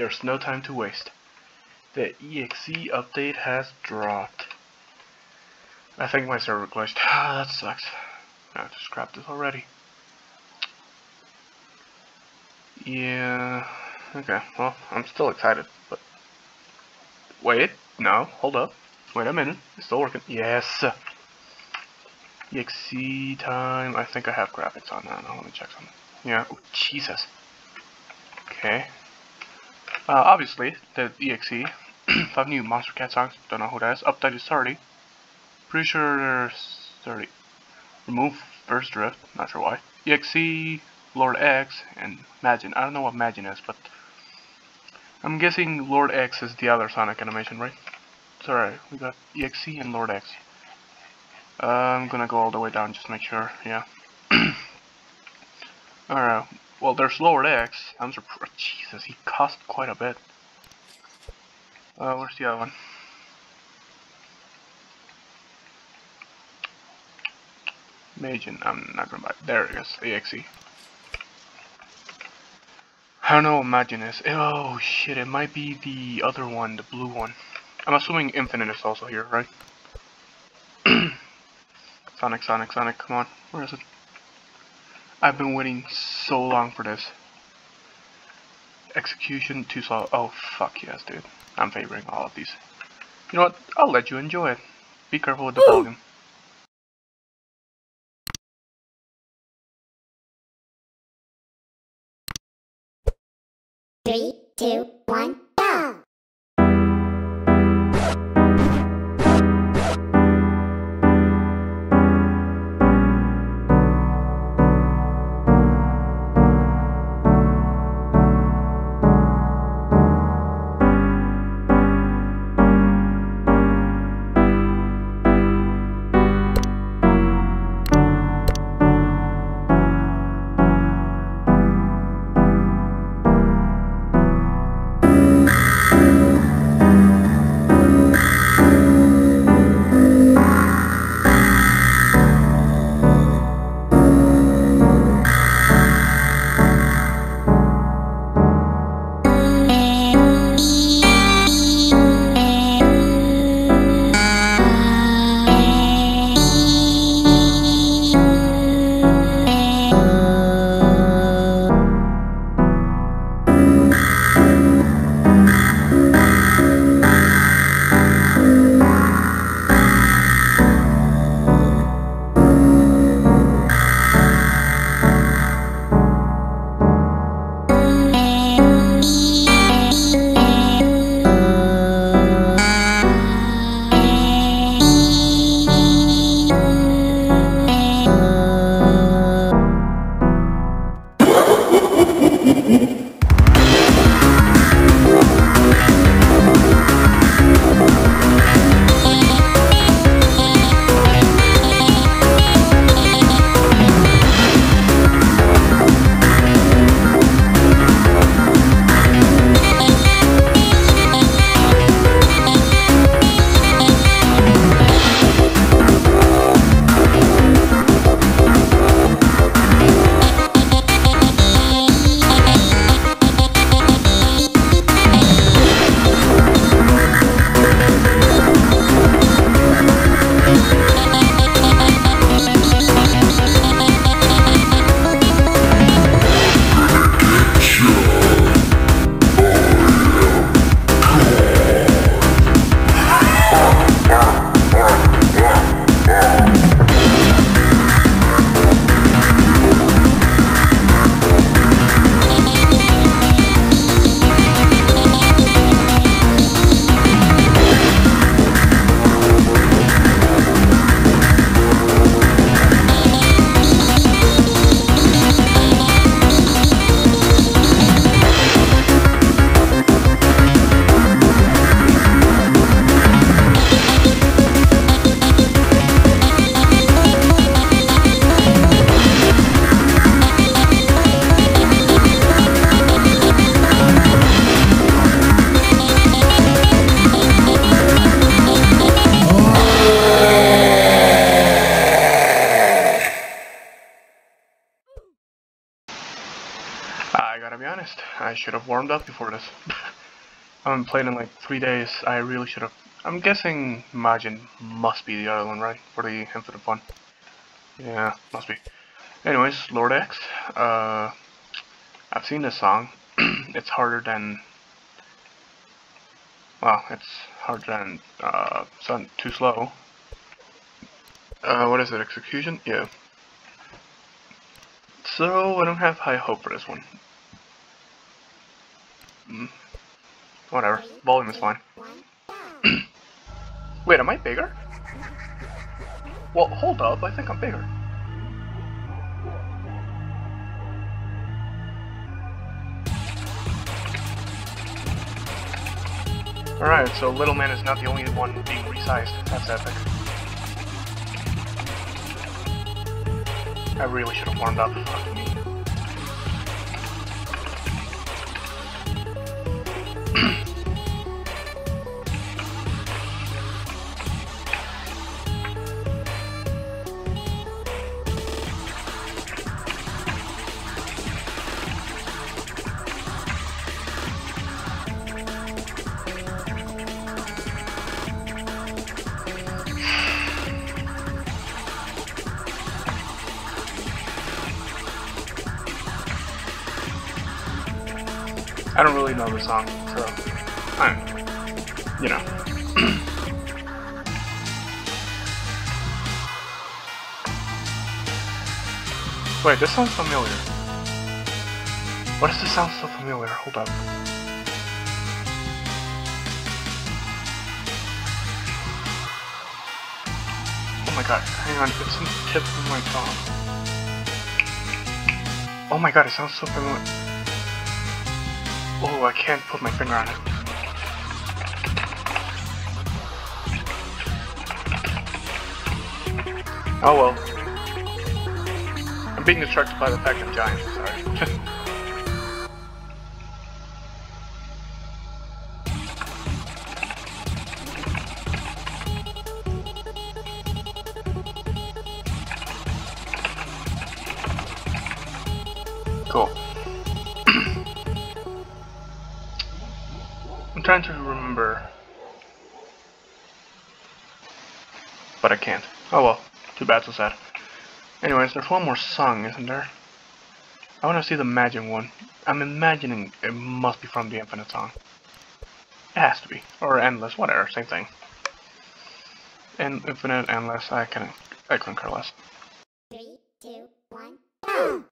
there's no time to waste. The EXE update has dropped. I think my server glitched. Ah, that sucks. I just scrapped this already. Yeah, okay, well, I'm still excited, but... Wait, no, hold up. Wait a minute, it's still working. Yes! EXE time, I think I have graphics on now. let me check something. Yeah, oh, Jesus. Okay. Uh, obviously, the EXE, five new Monstercat songs, don't know who that is. Update is 30. Pretty sure there's 30. Remove First Drift, not sure why. EXE, Lord X, and Majin. I don't know what Majin is, but I'm guessing Lord X is the other Sonic animation, right? Sorry, we got EXE and Lord X. I'm gonna go all the way down just make sure, yeah. Alright, well there's Lord X. I'm surprised. Jesus, he cost quite a bit. Uh, where's the other one? Majin, I'm not gonna buy it. There it is, EXE. I don't know what Majin is. Oh shit, it might be the other one, the blue one. I'm assuming Infinite is also here, right? Sonic, Sonic, Sonic, come on. Where is it? I've been waiting so long for this. Execution too slow. Oh, fuck yes, dude. I'm favoring all of these. You know what? I'll let you enjoy it. Be careful with the volume. Three, two, should have warmed up before this. I've been playing in like three days, I really should have. I'm guessing Majin must be the other one, right? For the Infinite Fun. Yeah, must be. Anyways, Lord X, uh, I've seen this song. it's harder than, well, it's harder than, uh, Sun Too Slow. Uh, what is it, Execution? Yeah. So, I don't have high hope for this one. Mm. Whatever. Volume is fine. Wait, am I bigger? Well, hold up. I think I'm bigger. Alright, so Little Man is not the only one being resized. That's epic. I really should have warmed up. Don't really know the song, so I'm, you know. Wait, this sounds familiar. Why does this sound so familiar? Hold up. Oh my god, hang on, it's in the tip of my tongue. Oh my god, it sounds so familiar. Oh, I can't put my finger on it. Oh well. I'm being distracted by the fact I'm giant, sorry. trying to remember. But I can't. Oh well. Too bad, so sad. Anyways, there's one more song, isn't there? I want to see the Magic one. I'm imagining it must be from the Infinite song. It has to be. Or Endless, whatever, same thing. And Infinite, Endless, I can I couldn't care less. Three, two, one!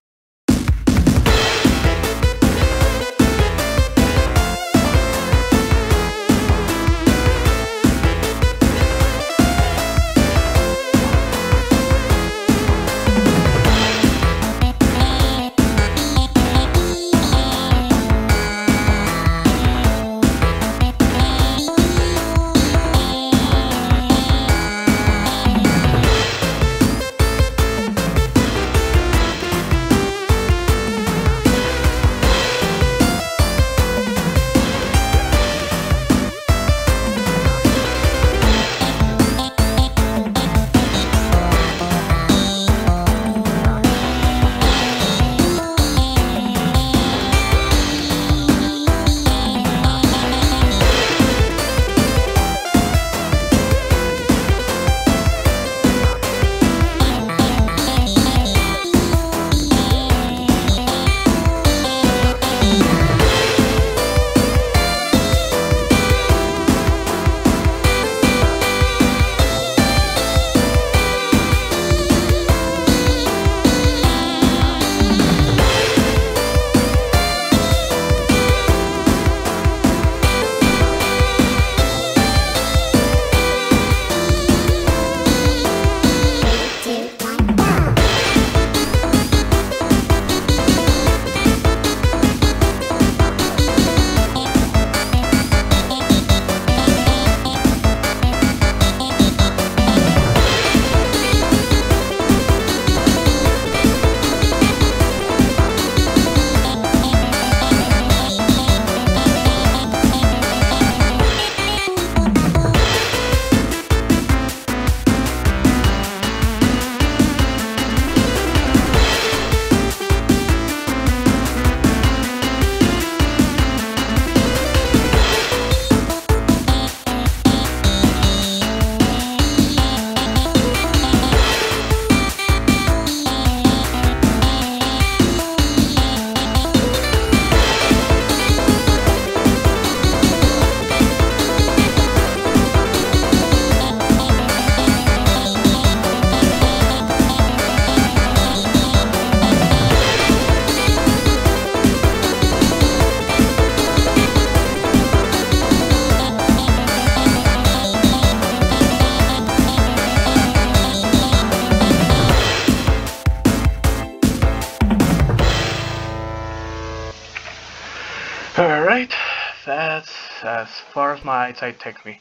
That's as far as my eyesight takes me.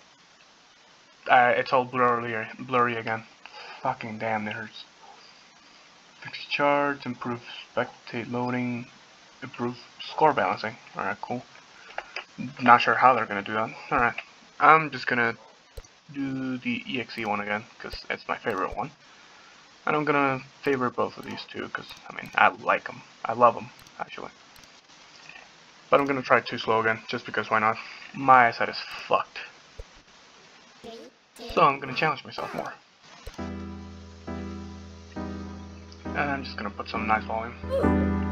Uh, it's all blurry, blurry again. Fucking damn, it hurts. Fix charts, improve spectate loading, improve score balancing. Alright, cool. Not sure how they're gonna do that. Alright, I'm just gonna do the EXE one again, because it's my favorite one. And I'm gonna favor both of these two, because, I mean, I like them. I love them, actually. But I'm gonna try too slow again, just because why not? My eyesight is fucked. So I'm gonna challenge myself more. And I'm just gonna put some nice volume.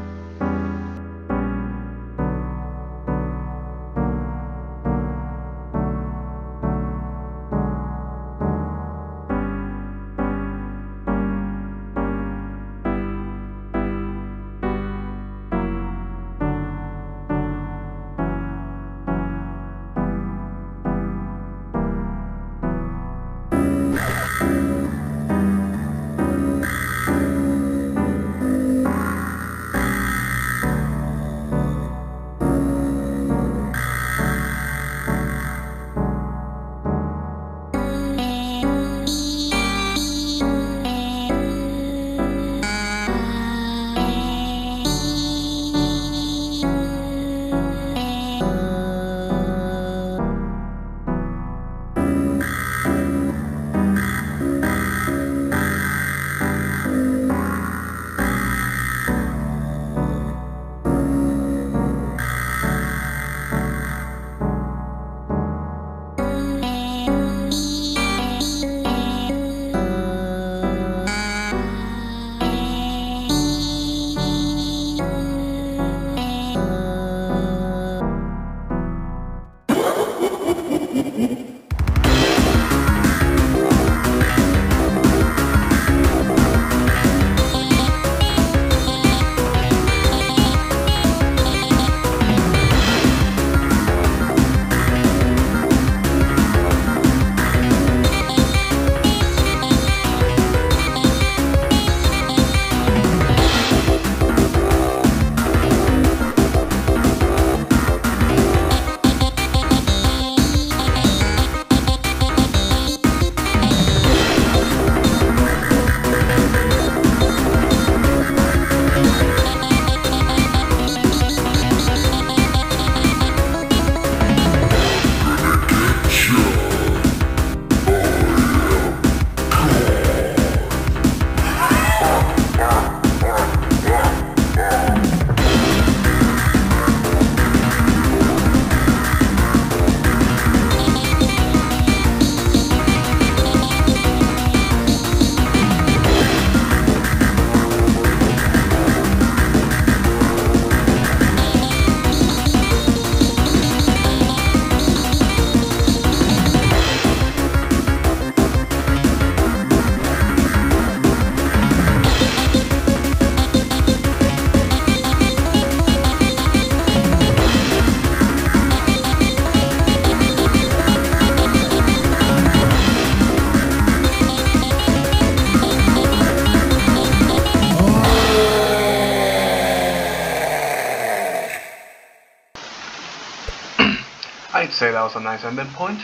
A nice ending point.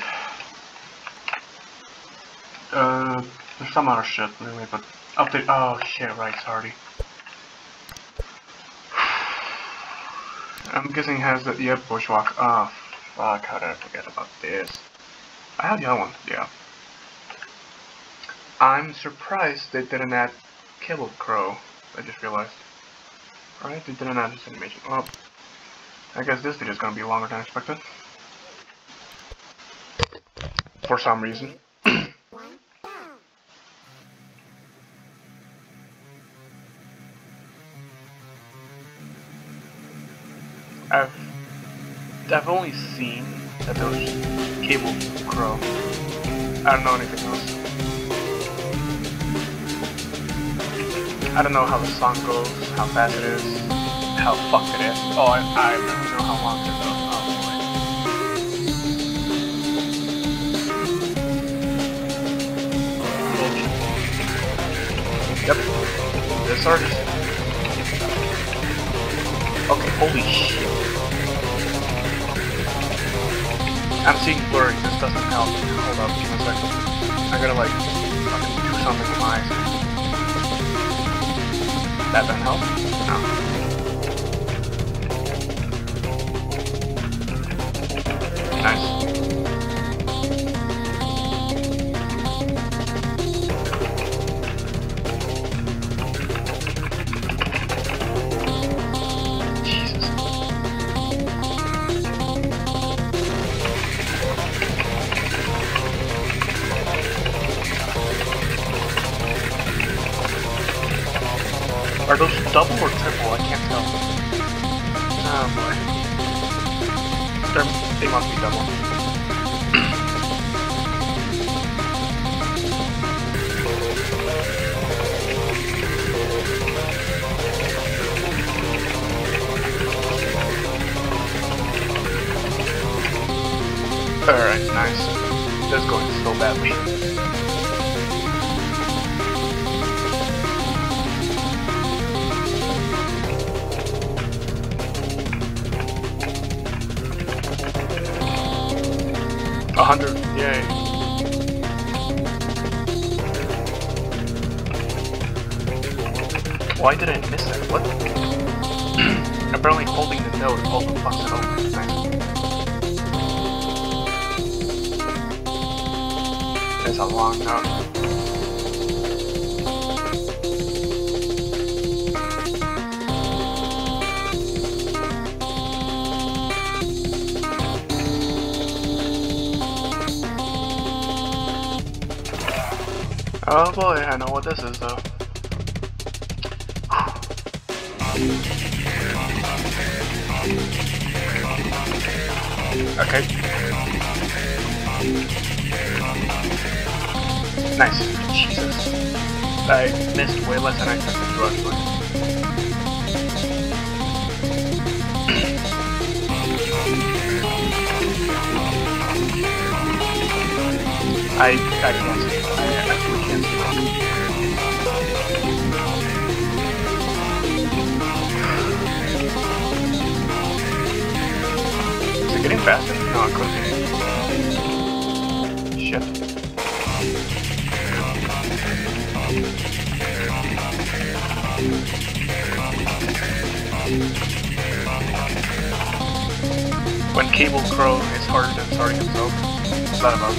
Uh, there's some other shit really, but update. Oh shit, right, sorry. I'm guessing has the yeah bushwalk. Oh fuck, how did I forget about this? I have the other one, yeah. I'm surprised they didn't add Cable Crow. I just realized. Right, they didn't add this animation. Well, I guess this video is gonna be longer than I expected. For some reason. I've I've only seen that there was Cable Crow. I don't know anything else. I don't know how the song goes, how fast it is, how fucked it is. Oh, I, I don't know how long it is. Yep. This artist. Okay, holy shit. I'm seeing blurry. this doesn't help. Hold up, give me a second. I gotta like, fucking do something with my eyes. That doesn't help? No. Badly. A hundred, yay. Why did I It's a long note. Oh boy, I know what this is though. Okay. Nice. Jesus. I missed way less than I expected to actually. I, I can't see. I actually can't see. Is it getting faster? No, it couldn't. When Cable Crow is harder than starting himself. What's that about?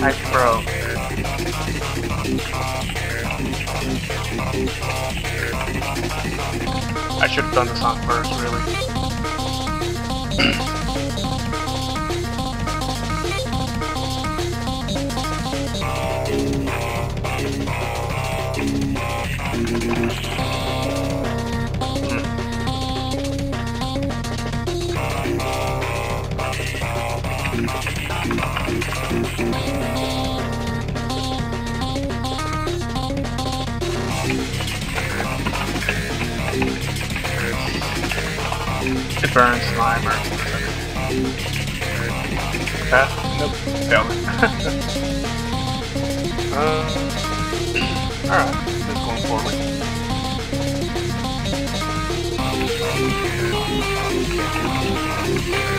Nice bro. I should have done the song first, really. It burns Slimer. Ah, nope, failed uh, alright, just going forward. I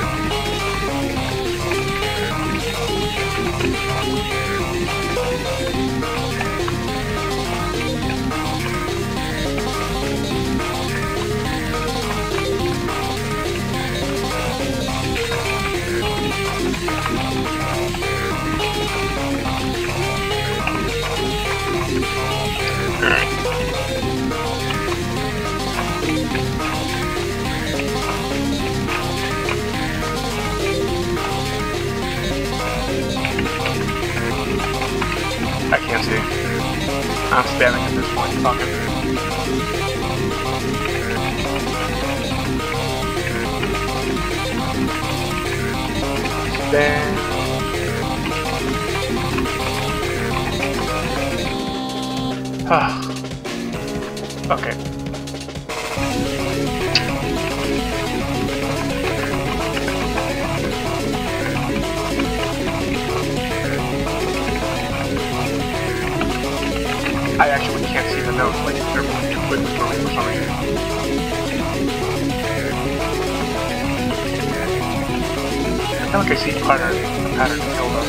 I feel like I see pattern, pattern build up.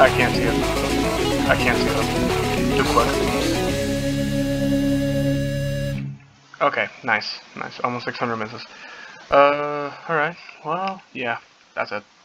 I can't see it. I can't see it. Too quick. Okay, nice, nice. Almost 600 misses. Uh, alright. Well, yeah, that's it.